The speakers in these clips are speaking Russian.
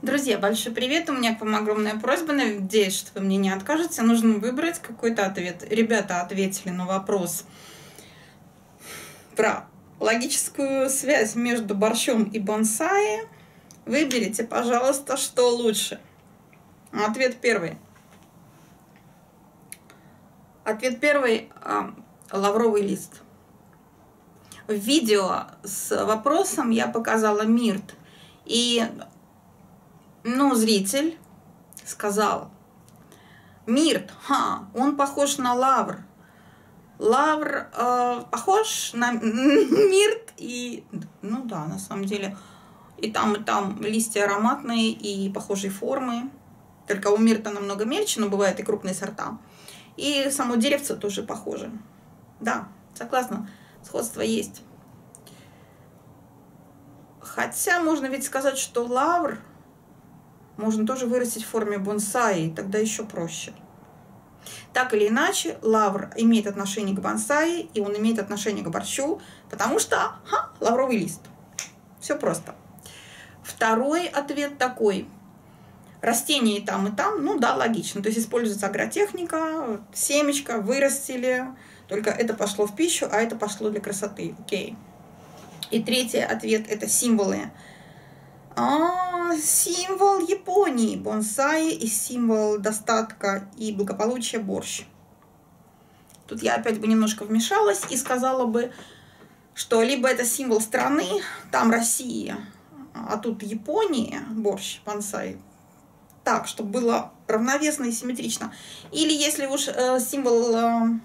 Друзья, большой привет. У меня к вам огромная просьба. Надеюсь, что вы мне не откажете. Нужно выбрать какой-то ответ. Ребята ответили на вопрос про логическую связь между борщом и бонсай. Выберите, пожалуйста, что лучше. Ответ первый. Ответ первый а, лавровый лист. В видео с вопросом я показала мирт. И ну, зритель сказал, Мирт, ха, он похож на лавр. Лавр э, похож на мирт и, ну да, на самом деле, и там, и там листья ароматные и похожей формы. Только у мирта намного мельче, но бывают и крупные сорта. И само деревце тоже похоже. Да, согласна, сходство есть. Хотя можно ведь сказать, что лавр можно тоже вырастить в форме бонсай, тогда еще проще. Так или иначе, лавр имеет отношение к бонсай, и он имеет отношение к борщу, потому что ха, лавровый лист. Все просто. Второй ответ такой. Растения и там, и там, ну да, логично. То есть используется агротехника, семечко вырастили, только это пошло в пищу, а это пошло для красоты. Окей. И третий ответ – это символы. А, символ Японии. Бонсай и символ достатка и благополучия борщ. Тут я опять бы немножко вмешалась и сказала бы, что либо это символ страны, там Россия, а тут Япония, борщ, бонсай, так, чтобы было равновесно и симметрично. Или если уж э, символ э,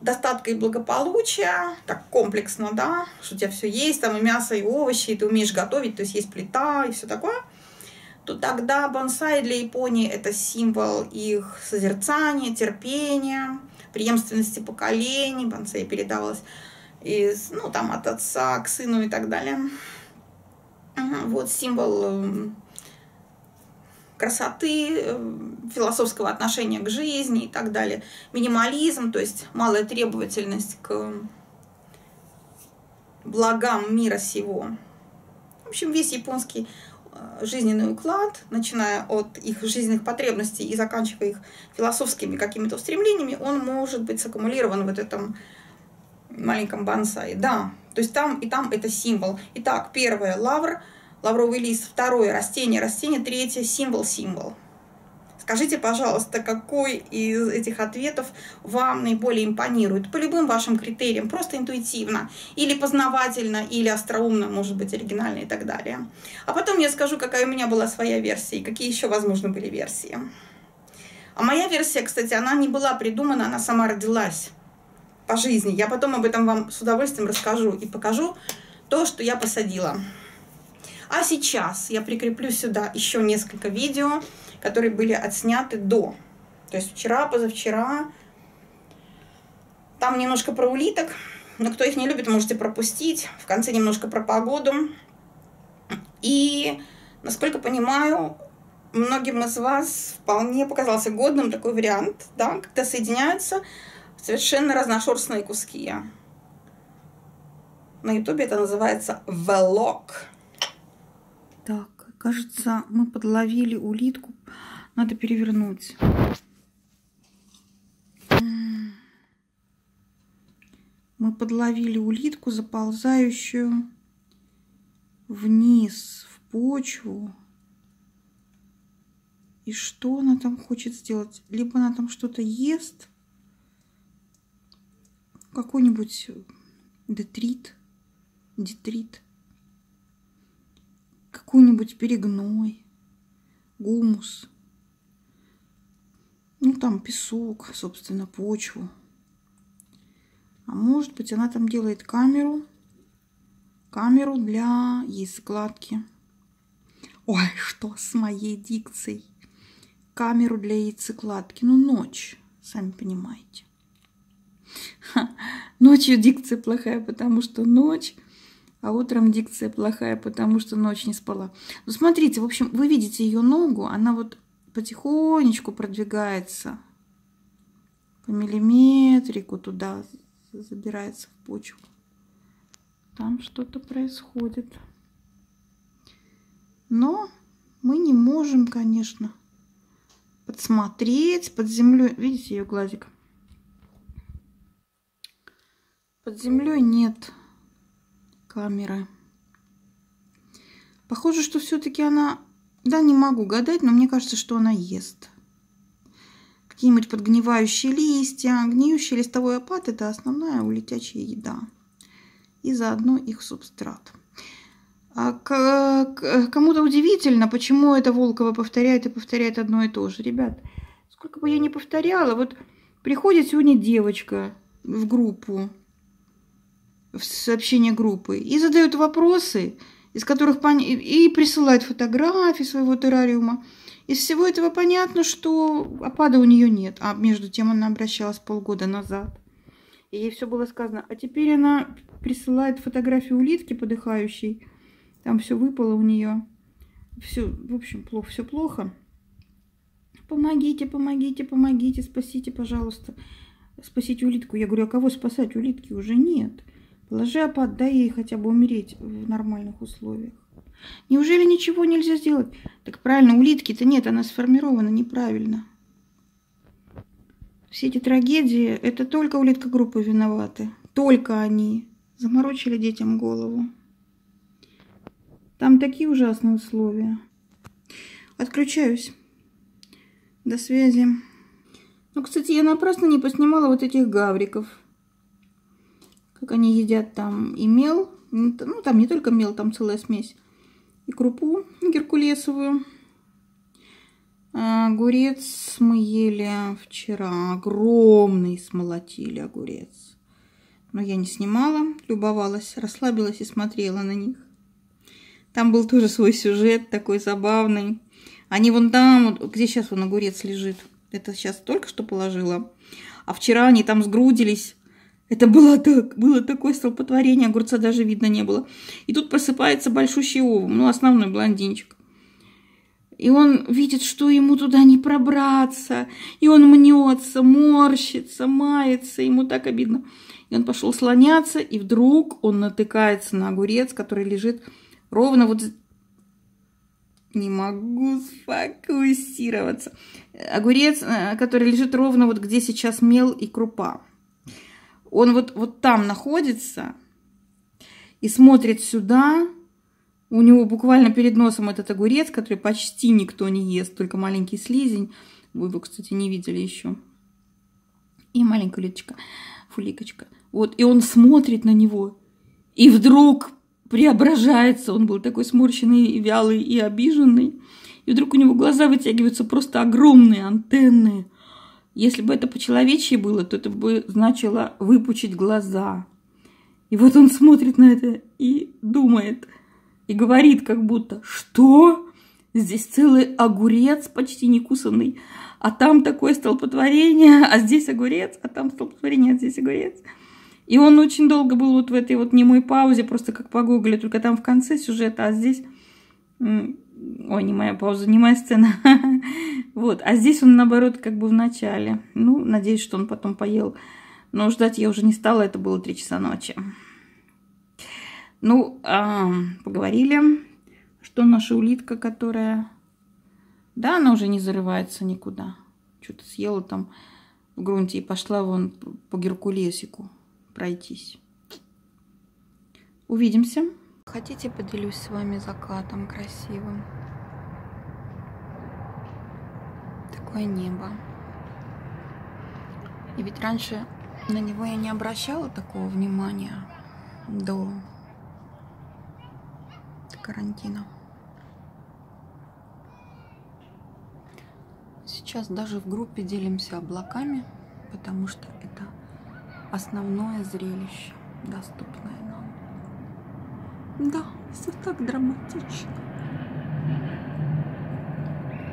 достатка и благополучия, так комплексно, да, что у тебя все есть, там и мясо, и овощи, и ты умеешь готовить, то есть есть плита и все такое, то тогда бонсай для Японии это символ их созерцания, терпения, преемственности поколений, бонсай передавалось из, ну, там, от отца к сыну и так далее. Вот символ эм, красоты, э, философского отношения к жизни и так далее. Минимализм, то есть малая требовательность к благам мира сего. В общем, весь японский э, жизненный уклад, начиная от их жизненных потребностей и заканчивая их философскими какими-то устремлениями, он может быть саккумулирован в этом маленьком бонсае. Да, то есть там и там это символ. Итак, первое – лавр – лавровый лист, второе растение, растение, третье символ, символ. Скажите, пожалуйста, какой из этих ответов вам наиболее импонирует? По любым вашим критериям, просто интуитивно, или познавательно, или остроумно, может быть, оригинально и так далее. А потом я скажу, какая у меня была своя версия и какие еще, возможно, были версии. А моя версия, кстати, она не была придумана, она сама родилась по жизни. Я потом об этом вам с удовольствием расскажу и покажу то, что я посадила. А сейчас я прикреплю сюда еще несколько видео, которые были отсняты до. То есть вчера, позавчера. Там немножко про улиток, но кто их не любит, можете пропустить. В конце немножко про погоду. И, насколько понимаю, многим из вас вполне показался годным такой вариант, да, когда соединяются совершенно разношерстные куски. На ютубе это называется влог. Так, кажется, мы подловили улитку. Надо перевернуть. Мы подловили улитку, заползающую вниз, в почву. И что она там хочет сделать? Либо она там что-то ест, какой-нибудь детрит, детрит какой-нибудь перегной, гумус, ну там песок, собственно, почву. А может быть она там делает камеру, камеру для яйцекладки. Ой, что с моей дикцией? Камеру для яйцекладки. Ну, ночь, сами понимаете. Ха, ночью дикция плохая, потому что ночь а утром дикция плохая, потому что ночь не спала. Ну, смотрите, в общем, вы видите ее ногу, она вот потихонечку продвигается по миллиметрику туда, забирается в почву. Там что-то происходит. Но мы не можем, конечно, подсмотреть под землей. Видите ее глазик? Под землей нет камеры. Похоже, что все-таки она... Да, не могу гадать, но мне кажется, что она ест. Какие-нибудь подгнивающие листья. Гниющий листовой опад – это основная у еда. И заодно их субстрат. А кому-то удивительно, почему это Волкова повторяет и повторяет одно и то же. Ребят, сколько бы я ни повторяла, вот приходит сегодня девочка в группу, в сообщение группы, и задает вопросы, из которых пон... и присылает фотографии своего террариума. Из всего этого понятно, что опада у нее нет. А между тем она обращалась полгода назад. И ей все было сказано. А теперь она присылает фотографию улитки подыхающей. Там все выпало у нее. Все, в общем, плохо, все плохо. Помогите, помогите, помогите, спасите, пожалуйста. Спасите улитку. Я говорю, а кого спасать? Улитки уже нет. Положи опад, дай ей хотя бы умереть в нормальных условиях. Неужели ничего нельзя сделать? Так правильно, улитки-то нет, она сформирована неправильно. Все эти трагедии, это только улитка группы виноваты. Только они заморочили детям голову. Там такие ужасные условия. Отключаюсь. До связи. Ну, кстати, я напрасно не поснимала вот этих гавриков как они едят там и мел, ну там не только мел, там целая смесь, и крупу геркулесовую. А, огурец мы ели вчера, огромный смолотили огурец. Но я не снимала, любовалась, расслабилась и смотрела на них. Там был тоже свой сюжет такой забавный. Они вон там, вот, где сейчас вон огурец лежит. Это сейчас только что положила. А вчера они там сгрудились это было так, было такое столпотворение, огурца даже видно не было. И тут просыпается большущий овум, ну, основной блондинчик. И он видит, что ему туда не пробраться. И он мнется, морщится, мается, ему так обидно. И он пошел слоняться, и вдруг он натыкается на огурец, который лежит ровно вот... Не могу сфокусироваться. Огурец, э, который лежит ровно вот где сейчас мел и крупа. Он вот, вот там находится и смотрит сюда. У него буквально перед носом этот огурец, который почти никто не ест, только маленький слизень. Вы его, кстати, не видели еще. И маленькая леточка, фуликочка. Вот, и он смотрит на него. И вдруг преображается. Он был такой сморщенный, вялый и обиженный. И вдруг у него глаза вытягиваются просто огромные антенны. Если бы это по-человечьи было, то это бы значило выпучить глаза. И вот он смотрит на это и думает, и говорит как будто, что? Здесь целый огурец почти не кусанный, а там такое столпотворение, а здесь огурец, а там столпотворение, а здесь огурец. И он очень долго был вот в этой вот немой паузе, просто как по гугле, только там в конце сюжета, а здесь Ой, не моя пауза, не моя сцена. вот, а здесь он, наоборот, как бы в начале. Ну, надеюсь, что он потом поел. Но ждать я уже не стала, это было 3 часа ночи. Ну, а, поговорили, что наша улитка, которая... Да, она уже не зарывается никуда. Что-то съела там в грунте и пошла вон по Геркулесику пройтись. Увидимся. Хотите, поделюсь с вами закатом красивым? Такое небо. И ведь раньше на него я не обращала такого внимания до карантина. Сейчас даже в группе делимся облаками, потому что это основное зрелище, доступное да, все так драматично.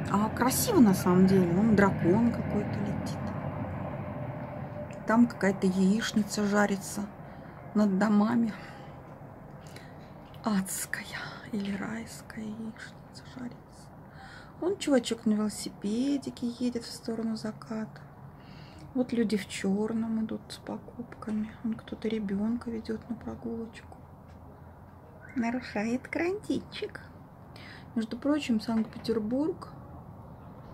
А красиво на самом деле. Вон дракон какой-то летит. Там какая-то яичница жарится над домами. Адская или райская яичница жарится. Вон чувачок на велосипедике едет в сторону заката. Вот люди в черном идут с покупками. Он кто-то ребенка ведет на прогулочку нарушает карантинчик. Между прочим, Санкт-Петербург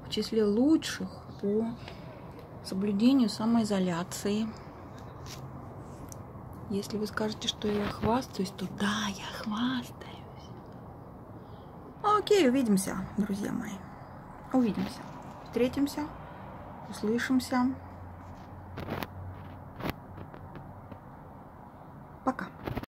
в числе лучших по соблюдению самоизоляции. Если вы скажете, что я хвастаюсь, то да, я хвастаюсь. Окей, увидимся, друзья мои. Увидимся. Встретимся, услышимся.